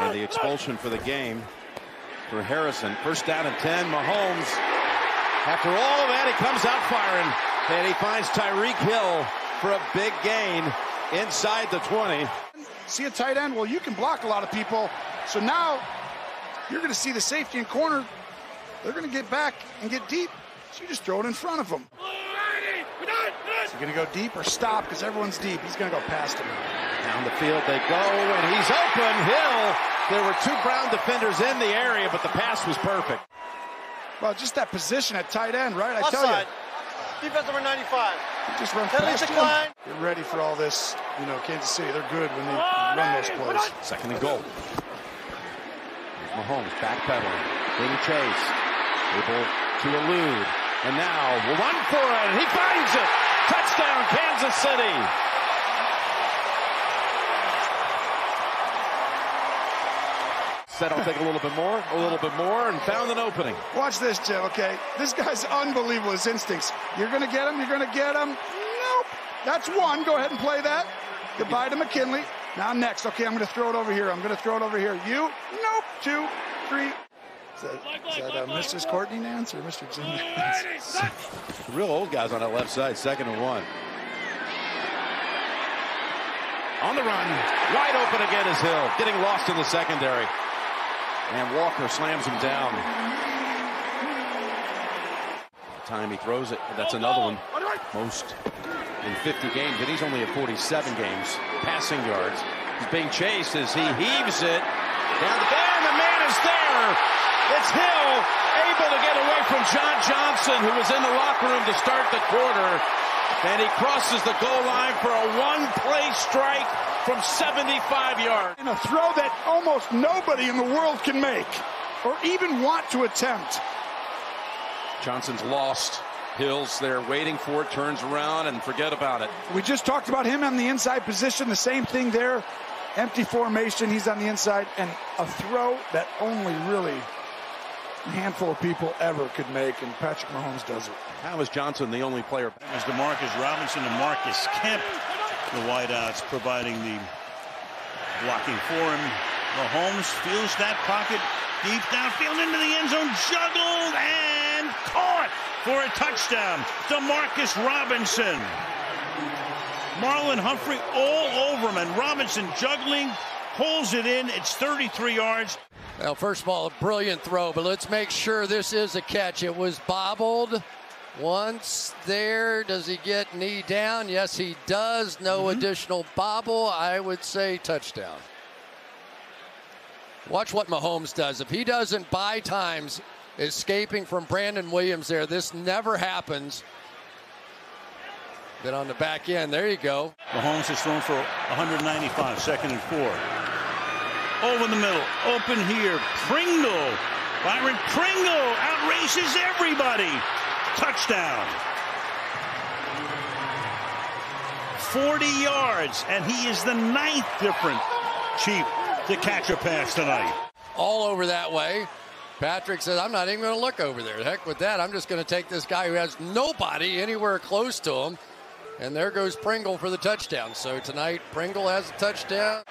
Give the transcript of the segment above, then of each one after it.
And the expulsion for the game for Harrison. First down and 10. Mahomes, after all of that, he comes out firing. And he finds Tyreek Hill for a big gain inside the 20. See a tight end? Well, you can block a lot of people. So now you're going to see the safety and corner. They're going to get back and get deep. So you just throw it in front of them. Is he going to go deep or stop? Because everyone's deep. He's going to go past him. Down the field they go, and he's open. Hill. There were two Brown defenders in the area, but the pass was perfect. Well, just that position at tight end, right? I tell Offside. you. Defense number 95. Just run Penalty past decline. him. Get ready for all this. You know, Kansas City, they're good when they run those plays. Second and goal. Here's Mahomes backpedaling, being chased, able to elude, and now will run for it, and he finds it. Touchdown, Kansas City. Said I'll take a little bit more, a little bit more, and found an opening. Watch this, Jim, okay? This guy's unbelievable, his instincts. You're going to get him, you're going to get him. Nope. That's one. Go ahead and play that. Goodbye to McKinley. Now next. Okay, I'm going to throw it over here. I'm going to throw it over here. You? Nope. Two, three. Is that, is that uh, Mrs. Courtney Nantz or Mr. Jim Nantz? Real old guys on that left side, second and one. On the run, wide open again is Hill, getting lost in the secondary. And Walker slams him down. Time he throws it, that's oh, another one. Most in 50 games, and he's only at 47 games. Passing yards. He's being chased as he heaves it down the there, and the man is there. It's Hill able to get away from John Johnson, who was in the locker room to start the quarter. And he crosses the goal line for a one-play strike from 75 yards. And a throw that almost nobody in the world can make or even want to attempt. Johnson's lost. Hill's there waiting for it, turns around and forget about it. We just talked about him on the inside position. The same thing there. Empty formation. He's on the inside. And a throw that only really a handful of people ever could make. And Patrick Mahomes does it. How is Johnson the only player? As DeMarcus Robinson and Marcus Kemp, the wideouts providing the blocking for him. Mahomes feels that pocket deep downfield into the end zone, juggled and caught for a touchdown. DeMarcus Robinson. Marlon Humphrey all over him, and Robinson juggling, pulls it in. It's 33 yards. Well, first of all, a brilliant throw, but let's make sure this is a catch. It was bobbled once there. Does he get knee down? Yes, he does. No Mm-hmm. additional bobble. I would say touchdown. Watch what Mahomes does. If he doesn't buy times escaping from Brandon Williams there, this never happens. Then on the back end, there you go. Mahomes has thrown for 195, second and four. Over the middle, open here. Pringle. Byron Pringle outraces everybody. Touchdown. 40 yards, and he is the ninth different Chief to catch a pass tonight. all over that way. Patrick says, I'm not even going to look over there. Heck with that. I'm just going to take this guy who has nobody anywhere close to him. And there goes Pringle for the touchdown. So tonight, Pringle has a touchdown.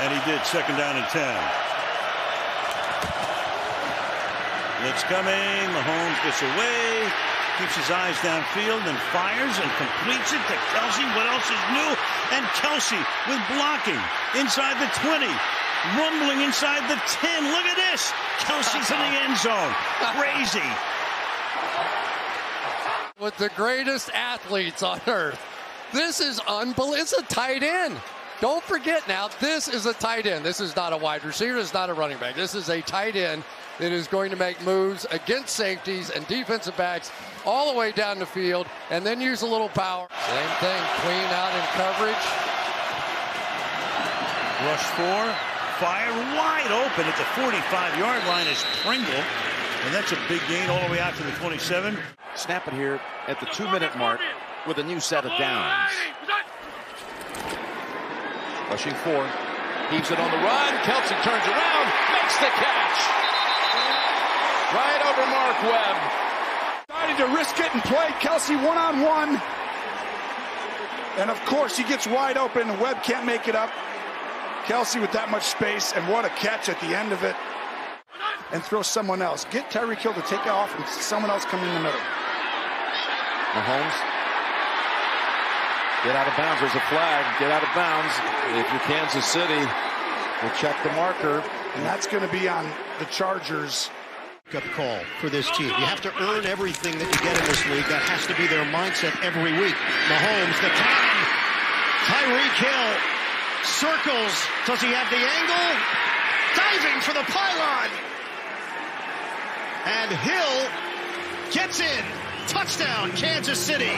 And he did, second down and 10. Blitz coming. Mahomes gets away, keeps his eyes downfield, and fires and completes it to Kelce. What else is new? And Kelce with blocking inside the 20, rumbling inside the 10. Look at this. Kelce's in the end zone. Crazy. With the greatest athletes on earth. This is unbelievable. It's a tight end. Don't forget now, this is a tight end. This is not a wide receiver. This is not a running back. This is a tight end that is going to make moves against safeties and defensive backs all the way down the field and then use a little power. Same thing, clean out in coverage. Rush four. Fire wide open at the 45 yard line is Pringle. And that's a big gain all the way out to the 27. Snap it here at the two minute mark with a new set of downs. Rushing four. Heaves it on the run. Kelce turns around, makes the catch. Right over Mark Webb. Decided to risk it and play Kelce one on one. And of course, he gets wide open, and Webb can't make it up. Kelce with that much space, and what a catch at the end of it. And throw someone else. Get Tyreek Hill to take off and someone else come in the middle. Mahomes. Get out of bounds. There's a flag. Get out of bounds. If you're Kansas City, we'll check the marker. And that's going to be on the Chargers. Up call for this team. You have to earn everything that you get in this league. That has to be their mindset every week. Mahomes, the time. Tyreek Hill circles. Does he have the angle? Diving for the pylon. And Hill gets in. Touchdown, Kansas City.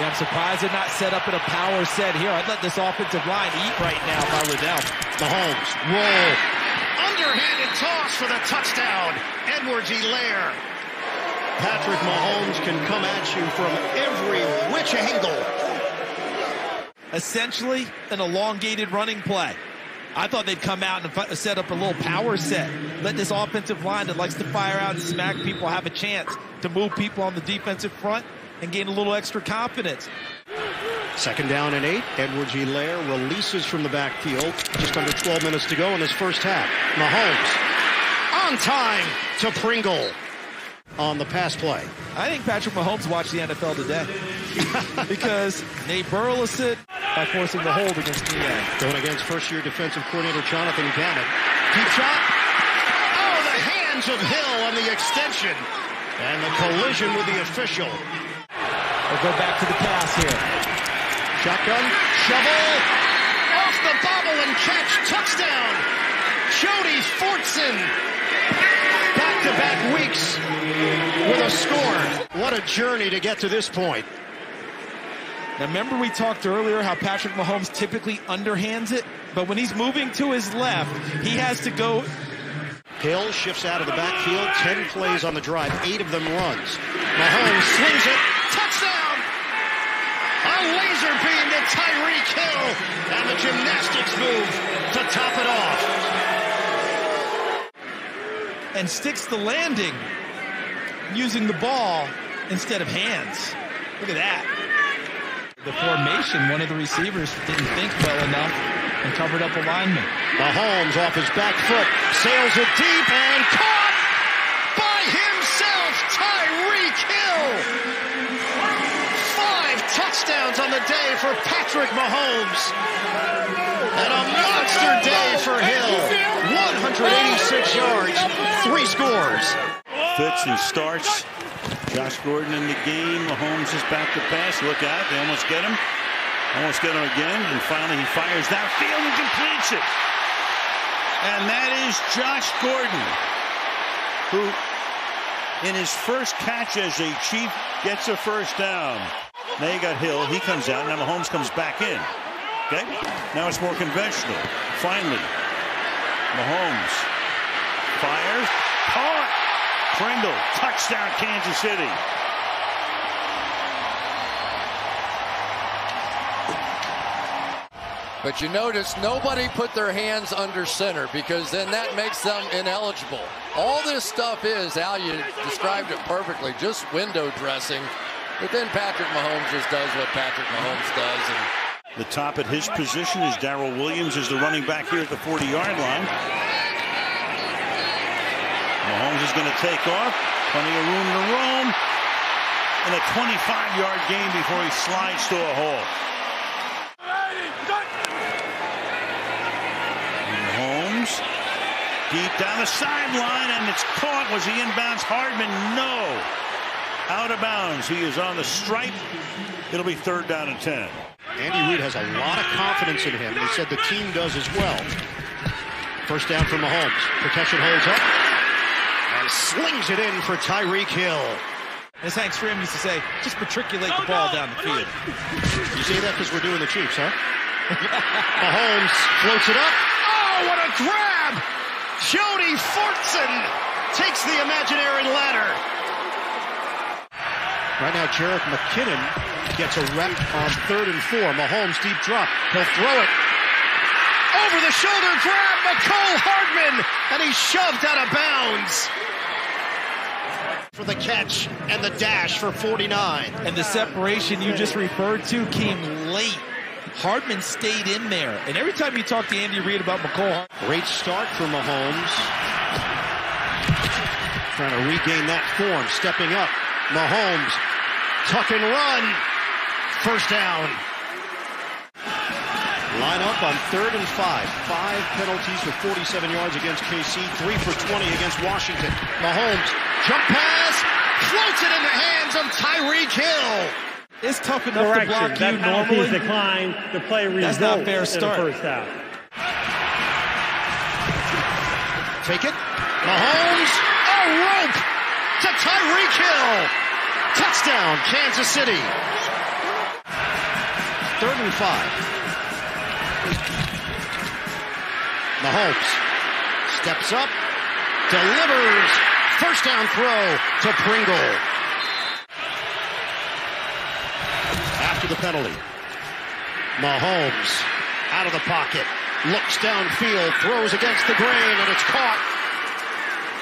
Yeah, I'm surprised they're not set up in a power set here. I'd let this offensive line eat right now if I were them. Mahomes, roll. Underhanded toss for the touchdown. Edwards-Helaire. Patrick Mahomes can come at you from every which angle. Essentially, an elongated running play. I thought they'd come out and set up a little power set. Let this offensive line that likes to fire out and smack people have a chance to move people on the defensive front and gain a little extra confidence. Second down and eight. Edwards-Helaire releases from the backfield. Just under 12 minutes to go in this first half. Mahomes on time to Pringle on the pass play. I think Patrick Mahomes watched the NFL today because Nate Burleson by forcing the hold against Niang. Going against first-year defensive coordinator Jonathan Gannon. Deep shot. Oh, the hands of Hill on the extension. And the collision with the official. We'll go back to the pass here. Shotgun, shovel, off the bobble and catch, touchdown. Jody Fortson. Back-to-back weeks with a score. What a journey to get to this point. Now remember we talked earlier how Patrick Mahomes typically underhands it, but when he's moving to his left, he has to go. Hill shifts out of the backfield, 10 plays on the drive, eight of them runs. Mahomes slings it, touchdown! A laser beam to Tyreek Hill, and the gymnastics move to top it off. And sticks the landing using the ball instead of hands. Look at that. The formation, one of the receivers didn't think well enough and covered up a lineman. Mahomes off his back foot, sails it deep and caught by himself, Tyreek Hill. Five touchdowns on the day for Patrick Mahomes. And a monster day for Hill. 186 yards, three scores. Fits and starts. Josh Gordon in the game. Mahomes is back to pass. Look out. They almost get him. Almost get him again. And finally he fires downfield and completes it. And that is Josh Gordon, who in his first catch as a Chief gets a first down. Now you got Hill. He comes out. Now Mahomes comes back in. Okay? Now it's more conventional. Finally, Mahomes fires. Caught. Pringle. Touchdown, Kansas City. But you notice nobody put their hands under center because then that makes them ineligible. All this stuff is, Al, you described it perfectly, just window dressing. But then Patrick Mahomes just does what Patrick Mahomes does. And The top at his position is Darrel Williams is the running back here at the 40-yard line. Mahomes is going to take off. Plenty of room to roam. And a 25-yard gain before he slides to a hole. Mahomes deep down the sideline, and it's caught. Was he inbounds? Hardman, no. Out of bounds. He is on the stripe. It'll be third down and 10. Andy Reid has a lot of confidence in him. He said the team does as well. First down for Mahomes. Protection holds up. And slings it in for Tyreek Hill. As Hank Stram used to say, just matriculate the ball down the field. You say that because we're doing the Chiefs, huh? Mahomes floats it up. Oh, what a grab! Jody Fortson takes the imaginary ladder. Right now, Jerick McKinnon gets a rep on third and four. Mahomes deep drop. He'll throw it. Over the shoulder grab, Mecole Hardman, and he's shoved out of bounds. For the catch and the dash for 49. And the separation you just referred to came late. Hardman stayed in there. And every time you talk to Andy Reid about Mecole Great start for Mahomes. Trying to regain that form, stepping up. Mahomes, tuck and run. First down. Line up on third and five. Five penalties for 47 yards against KC, three for 20 against Washington. Mahomes, jump pass, floats it in the hands of Tyreek Hill. It's tough enough Correction. to block that you normally. is declined. The play That's results not a fair in start. the first half. Take it. Mahomes, a rope to Tyreek Hill. Touchdown, Kansas City. Third and five. Mahomes steps up, delivers. First down throw to Pringle. After the penalty. Mahomes out of the pocket, looks downfield, throws against the grain, and it's caught.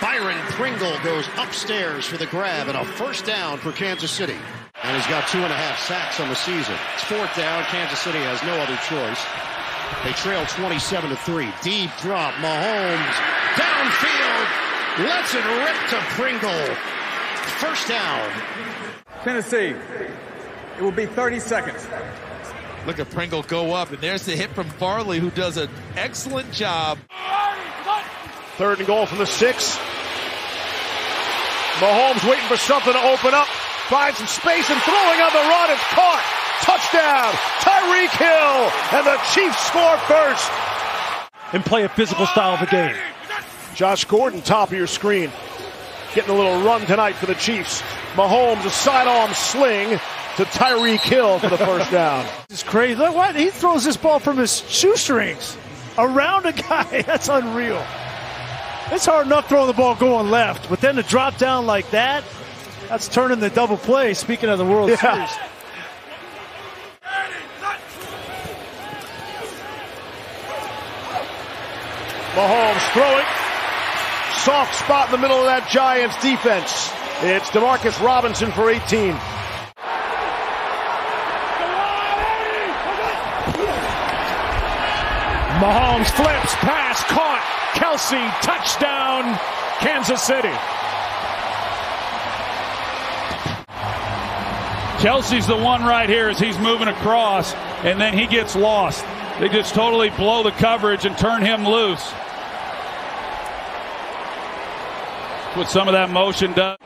Byron Pringle goes upstairs for the grab and a first down for Kansas City. And he's got two and a half sacks on the season. It's fourth down. Kansas City has no other choice. They trail 27 to 3. Deep drop. Mahomes downfield. Lets it rip to Pringle. First down. Tennessee, it will be 30 seconds. Look at Pringle go up, and there's the hit from Farley, who does an excellent job. Third and goal from the six. Mahomes waiting for something to open up. Finds some space and throwing on the run. It's caught. Touchdown. Tyreek Hill. And the Chiefs score first. and play a physical style of the game. Josh Gordon, top of your screen. Getting a little run tonight for the Chiefs. Mahomes, a sidearm sling to Tyreek Hill for the first down. It's crazy. Look what he throws this ball from his shoestrings around a guy. That's unreal. It's hard enough throwing the ball going left, but then to drop down like that, that's turning the double play. Speaking of the World Yeah. Series. Mahomes throwing. Soft spot in the middle of that Giants defense. It's Demarcus Robinson for 18. Mahomes flips, pass caught. Kelce, touchdown, Kansas City. Kelce's the one right here as he's moving across, and then he gets lost. They just totally blow the coverage and turn him loose. What some of that motion does.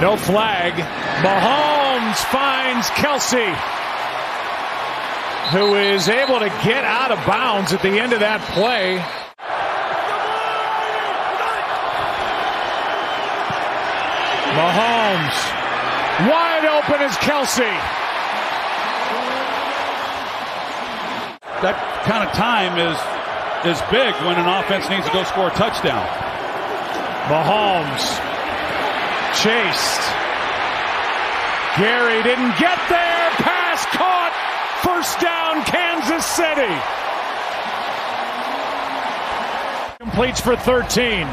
No flag. Mahomes finds Kelce, who is able to get out of bounds at the end of that play. Mahomes wide open is Kelce. That kind of time is is big when an offense needs to go score a touchdown. Mahomes chased. Gary didn't get there. Pass caught. First down, Kansas City. Completes for 13.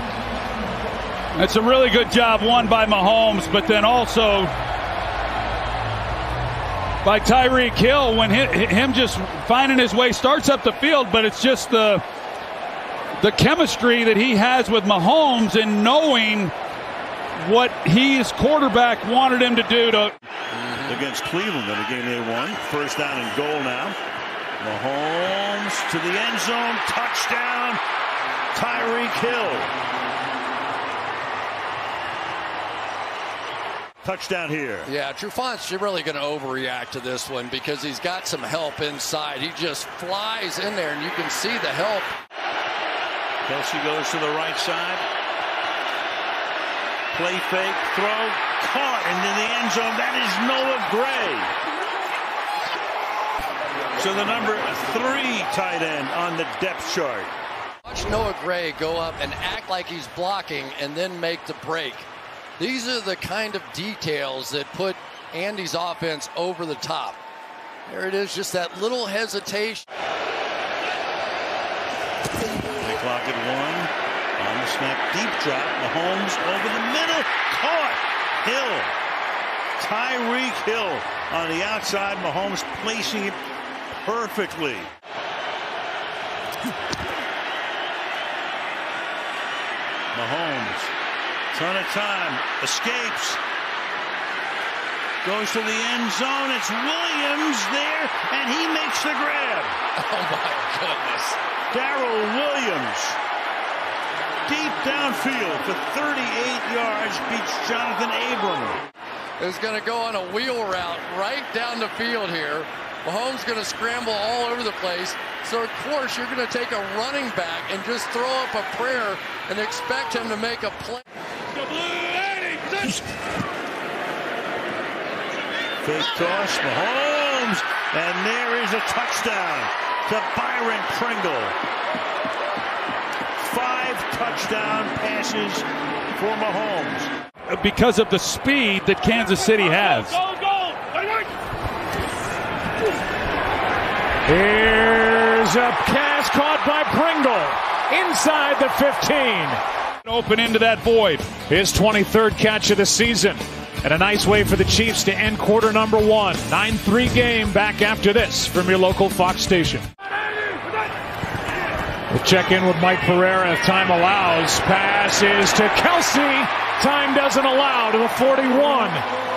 That's a really good job, one by Mahomes, but then also by Tyreek Hill when hi- him just finding his way starts up the field, but it's just the the chemistry that he has with Mahomes and knowing what his quarterback wanted him to do to against Cleveland in a game they won. First down and goal now. Mahomes to the end zone. Touchdown. Tyreek Hill. Touchdown here. Yeah, Trufant's really going to overreact to this one because he's got some help inside. He just flies in there, and you can see the help. Kelce goes to the right side. Play fake, throw, caught into the end zone. That is Noah Gray. So the number three tight end on the depth chart. Watch Noah Gray go up and act like he's blocking and then make the break. These are the kind of details that put Andy's offense over the top. There it is, just that little hesitation. They clock at one. On the snap, deep drop. Mahomes over the middle. Caught. Hill. Tyreek Hill on the outside. Mahomes placing it perfectly. Mahomes, ton of time, escapes, goes to the end zone. It's Williams there, and he makes the grab. Oh my goodness. Darrel Williams, deep downfield for 38 yards, beats Johnathan Abram. Is going to go on a wheel route right down the field here. Mahomes is going to scramble all over the place. So, of course, you're going to take a running back and just throw up a prayer and expect him to make a play. The blue Fake toss, Mahomes, and there is a touchdown to Byron Pringle. Five touchdown passes for Mahomes. Because of the speed that Kansas City has. Here's a pass caught by Pringle inside the 15. Open into that void. His 23rd catch of the season. And a nice way for the Chiefs to end quarter number one. 9 3 game back after this from your local Fox station. We'll check in with Mike Pereira if time allows. Pass is to Kelce. Time doesn't allow to the 41.